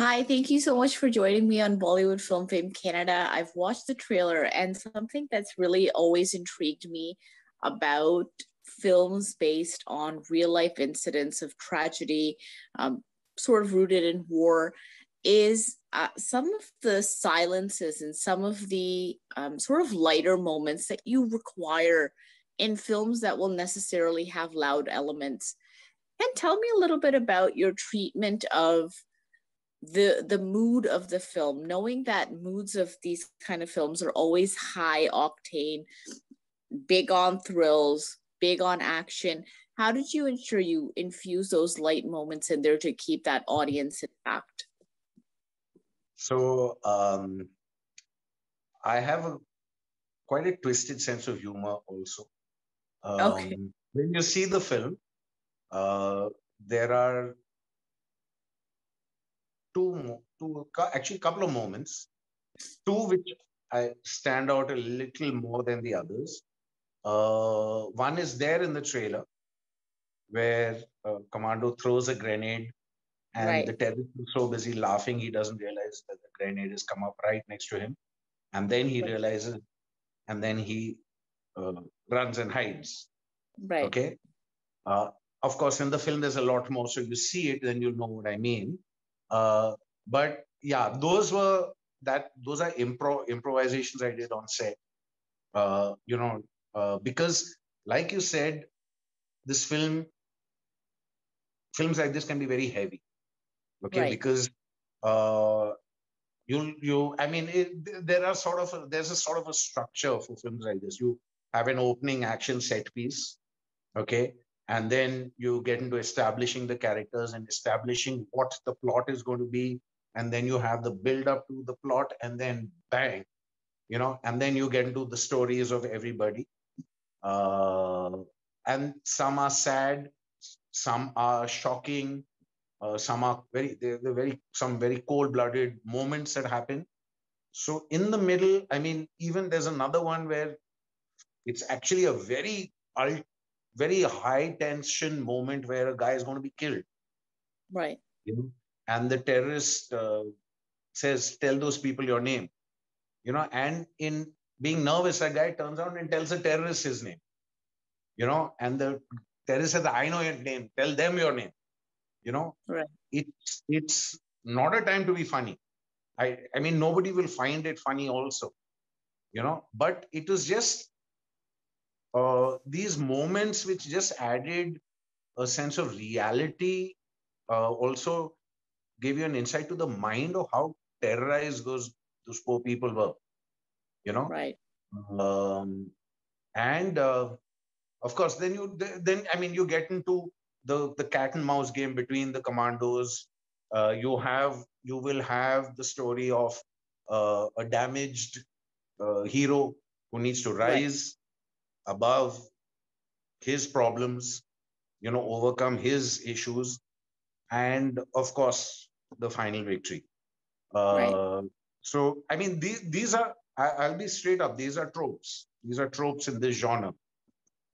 Hi, thank you so much for joining me on Bollywood Film Fame Canada. I've watched the trailer, and something that's really always intrigued me about films based on real life incidents of tragedy, um, sort of rooted in war, is uh, some of the silences and some of the um, sort of lighter moments that you require in films that will necessarily have loud elements. And tell me a little bit about your treatment of the the mood of the film knowing that moods of these kind of films are always high octane big on thrills big on action how did you ensure you infuse those light moments in there to keep that audience intact so um, i have a quite a twisted sense of humor also um, okay. when you see the film uh, there are two, two actually a couple of moments, two which I stand out a little more than the others. Uh, one is there in the trailer where uh, Commando throws a grenade and right. the terrorist is so busy laughing he doesn't realize that the grenade has come up right next to him. And then he right. realizes and then he uh, runs and hides. Right. Okay. Uh, of course, in the film, there's a lot more. So you see it, then you'll know what I mean. Uh, but yeah, those were that those are impro improvisations I did on set. Uh, you know, uh, because like you said, this film films like this can be very heavy. Okay, right. because uh, you you I mean it, there are sort of a, there's a sort of a structure for films like this. You have an opening action set piece. Okay, and then you get into establishing the characters and establishing what the plot is going to be. And then you have the build up to the plot and then bang you know and then you get into the stories of everybody. Uh, and some are sad some are shocking uh, some are very they're, they're very some very cold blooded moments that happen. So in the middle i mean even there's another one where it's actually a very very high tension moment where a guy is going to be killed. Right. You know? And the terrorist uh, says, Tell those people your name. You know, and in being nervous, a guy turns around and tells the terrorist his name. You know, and the terrorist says, I know your name. Tell them your name. You know, right. it's it's not a time to be funny. I I mean, nobody will find it funny also. You know, but it was just uh, these moments which just added a sense of reality uh, also gave you an insight to the mind of how terrorized those those poor people were you know? Right. Um, and uh, of course then you then i mean you get into the the cat and mouse game between the commandos. Uh, you have you will have the story of uh, a damaged uh, hero who needs to rise above his problems, you know, overcome his issues, and of course, the final victory. Uh, right. So, I mean, these, these are, I, will be straight up, these are tropes. These are tropes in this genre.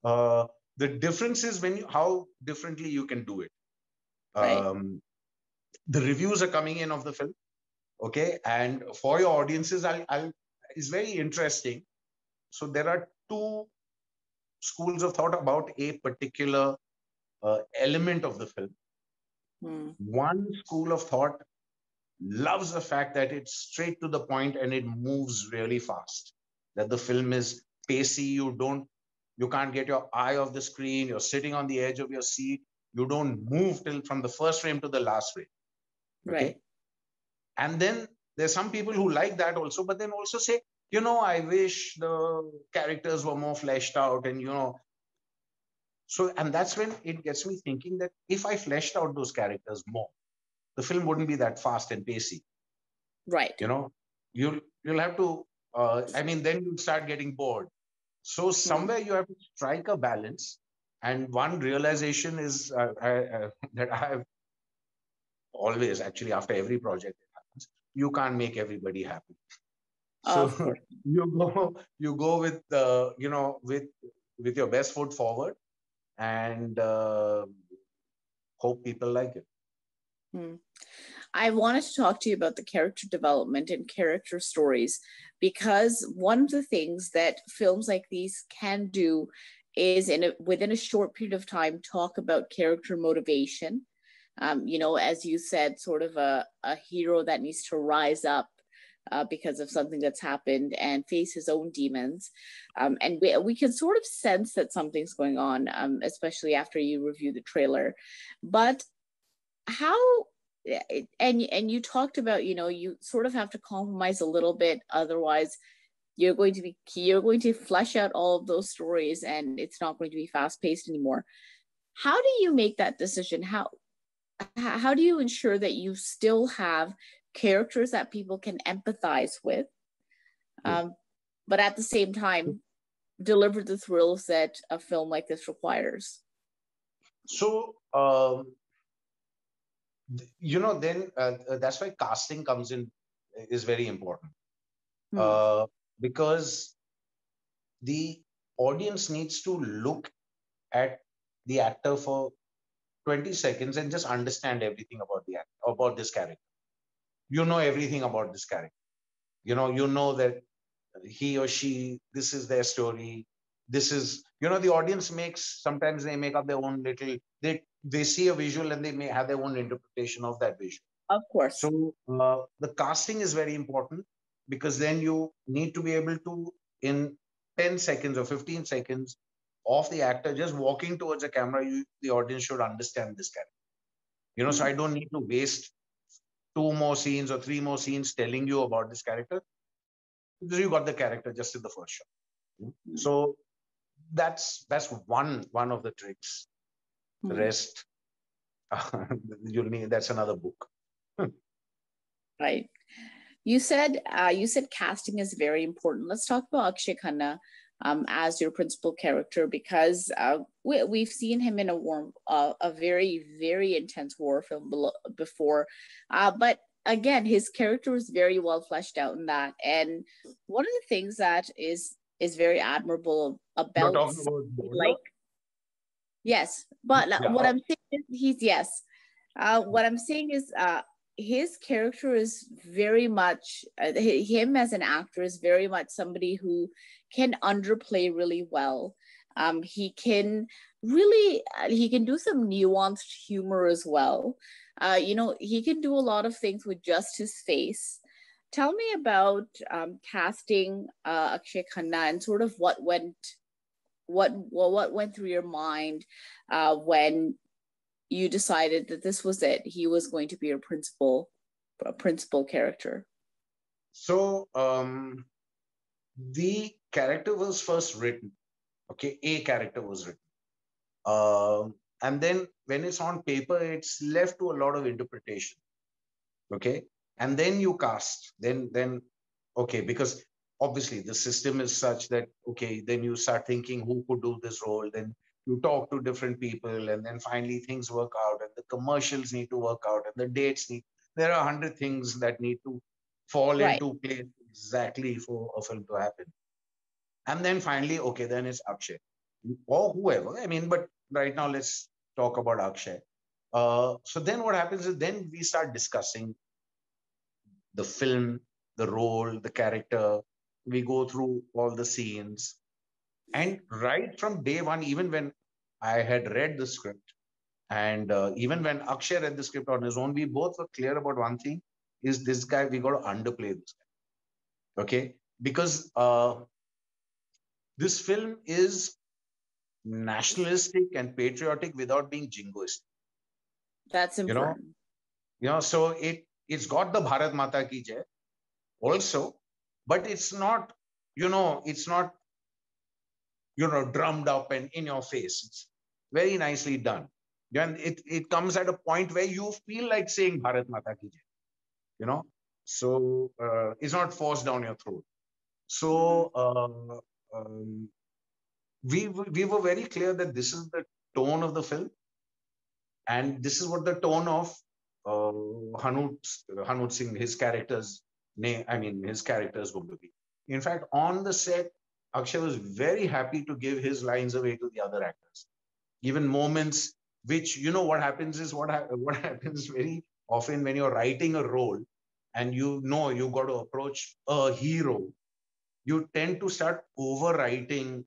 Uh, the difference is when you, how differently you can do it. Right. Um, the reviews are coming in of the film, okay? And for your audiences, I'll, I'll, it's very interesting. So there are two schools of thought about a particular uh, element of the film. Mm. One school of thought loves the fact that it's straight to the point and it moves really fast. That the film is pacey. You don't, you can't get your eye off the screen. You're sitting on the edge of your seat. You don't move till from the first frame to the last frame. Okay? Right. And then there's some people who like that also, but then also say, you know, I wish the characters were more fleshed out and, you know, so, and that's when it gets me thinking that if I fleshed out those characters more, the film wouldn't be that fast and pacey. Right. You know, you'll, you'll have to, uh, I mean, then you start getting bored. So hmm. somewhere you have to strike a balance. And one realization is uh, I, uh, that I have always, actually, after every project happens, you can't make everybody happy so you go you go with uh, you know with with your best foot forward and uh, hope people like it hmm. I wanted to talk to you about the character development and character stories because one of the things that films like these can do is in a, within a short period of time talk about character motivation. Um, you know, as you said, sort of a, a hero that needs to rise up uh, because of something that's happened and face his own demons. Um, and we, we can sort of sense that something's going on, um, especially after you review the trailer. But how and and you talked about you know you sort of have to compromise a little bit otherwise you're going to be you're going to flesh out all of those stories and it's not going to be fast paced anymore how do you make that decision how how do you ensure that you still have characters that people can empathize with um, but at the same time deliver the thrills that a film like this requires. So um, you know then uh, uh, that's why casting comes in is very important. Hmm. uh, because the audience needs to look at the actor for 20 seconds and just understand everything about the actor, about this character you know everything about this character. You know you know that he or she this is their story. This is you know the audience makes sometimes they make up their own little they they see a visual and they may have their own interpretation of that visual. Of course. So uh, the casting is very important because then you need to be able to in 10 seconds or 15 seconds of the actor just walking towards a camera you, the audience should understand this character. You know mm-hmm. so i don't need to waste two more scenes or three more scenes telling you about this character because you got the character just in the first shot. Mm-hmm. so that's that's one one of the tricks. Mm-hmm. the hmm. rest. You'll need that's another book. Right. You said uh, you said casting is very important. Let's talk about akshay khanna um, as your principal character because uh, we, we've seen him in a war uh, a very very intense war film before. Uh, but again his character was very well fleshed out in that. And one of the things that is is very admirable about, about like yes but yeah. what i'm saying is he's yes. Uh, what i'm saying is uh, his character is very much uh, him as an actor is very much somebody who can underplay really well. Um, he can really uh, he can do some nuanced humor as well. Uh, you know he can do a lot of things with just his face. Tell me about um, casting uh, Akshay Khanna and sort of what went what what went through your mind uh, when you decided that this was it. He was going to be your principal a principal character. So um, the character was first written. Okay, a character was written. Uh, and then when it's on paper, it's left to a lot of interpretation. Okay, and then you cast then then okay because obviously the system is such that okay then you start thinking who could do this role then you talk to different people and then finally things work out and the commercials need to work out and the dates need there are a hundred things that need to fall right. into place exactly for a film to happen and then finally okay then it's akshay or whoever i mean but right now let's talk about akshay uh, so then what happens is then we start discussing the film, the role, the character. We go through all the scenes. And right from day one, even when I had read the script, and uh, even when Akshay read the script on his own, we both were clear about one thing: is this guy we got to underplay this guy, okay? Because uh, this film is nationalistic and patriotic without being jingoistic. That's important. You know, you know, so it it's got the Bharat Mata ki jai also, but it's not, you know, it's not, you know, drummed up and in your face. It's very nicely done. And it, it comes at a point where you feel like saying Bharat Mata ki jai, you know. So uh, it's not forced down your throat. So uh, um, we we were very clear that this is the tone of the film, and this is what the tone of uh, Hanut, Hanut Singh, his character's name, I mean, his character's to be. In fact, on the set, Akshay was very happy to give his lines away to the other actors. Even moments which, you know, what happens is what, ha- what happens very often when you're writing a role and you know you got to approach a hero, you tend to start overwriting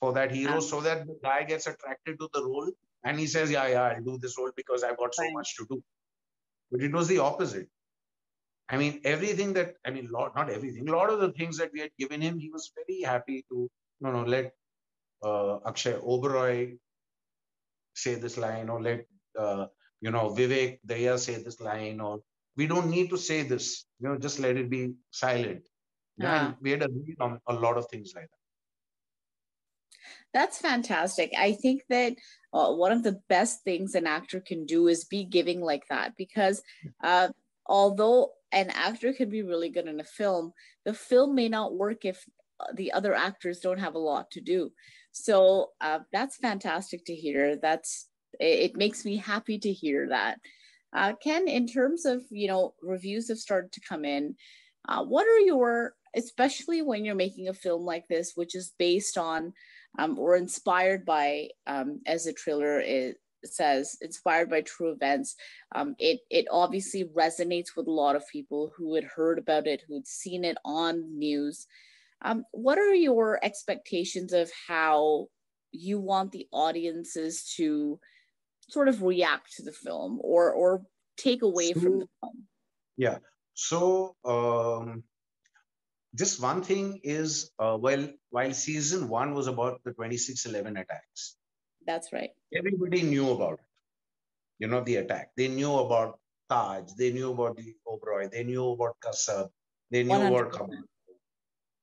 for that hero so that the guy gets attracted to the role and he says, Yeah, yeah, I'll do this role because I've got so much to do. But it was the opposite. I mean, everything that, I mean, lot, not everything, a lot of the things that we had given him, he was very happy to, you know, let uh, Akshay Oberoi say this line or let, uh, you know, Vivek Dahiya say this line or we don't need to say this, you know, just let it be silent. Yeah. And we had agreed on a lot of things like that. That's fantastic. I think that uh, one of the best things an actor can do is be giving like that because uh, although an actor can be really good in a film, the film may not work if uh, the other actors don't have a lot to do. So uh, that's fantastic to hear. That's it, makes me happy to hear that. Uh, Ken, in terms of you know reviews have started to come in, uh, what are your especially when you're making a film like this, which is based on um, or inspired by, um, as the trailer is, says, inspired by true events. Um, it it obviously resonates with a lot of people who had heard about it, who'd seen it on news. Um, what are your expectations of how you want the audiences to sort of react to the film or or take away so, from the film? Yeah. So um, just one thing is, uh, well, while season one was about the 2611 attacks. That's right. Everybody knew about it. You know, the attack. They knew about Taj. They knew about the Oberoi. They knew about Kasab. They knew 100%. about Kabul.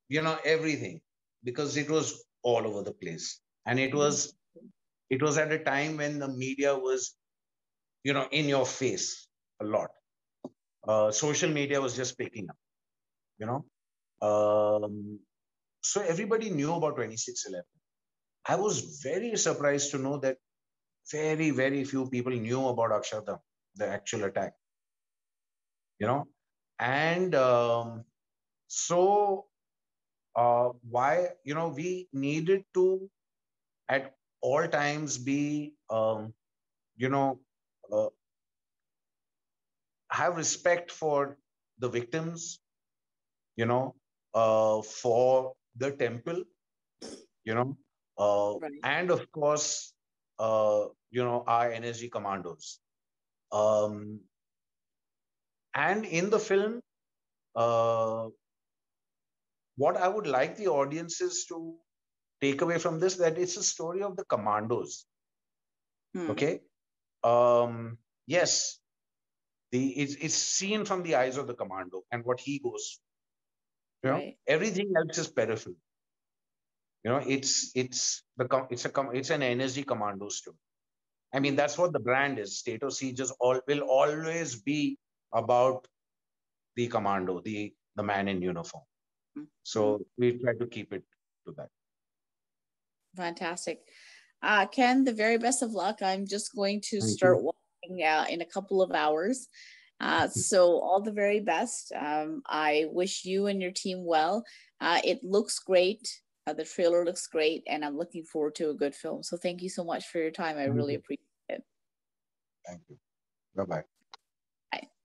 You know, everything. Because it was all over the place. And it was it was at a time when the media was, you know, in your face a lot. Uh, social media was just picking up, you know. Um, so everybody knew about 2611. I was very surprised to know that very, very few people knew about Akshardham, the actual attack. You know, and um, so uh, why, you know, we needed to at all times be, um, you know, uh, have respect for the victims, you know, uh, for the temple, you know, uh, right. and of course, uh, you know, our NSG commandos. Um, and in the film, uh, what I would like the audiences to take away from this that it's a story of the commandos. Hmm. Okay. Um, yes, the it's, it's seen from the eyes of the commando and what he goes you know, right. everything else is peripheral. You know, it's it's the it's a com it's an NSG commando story. I mean, that's what the brand is. State of Siege is all will always be about the commando, the the man in uniform. Mm-hmm. So we try to keep it to that. Fantastic. Uh, Ken, the very best of luck. I'm just going to Thank start you. walking uh, in a couple of hours. Uh, so all the very best. Um, I wish you and your team well. Uh, it looks great. Uh, the trailer looks great, and I'm looking forward to a good film. So thank you so much for your time. I really you. appreciate it. Thank you. Bye bye.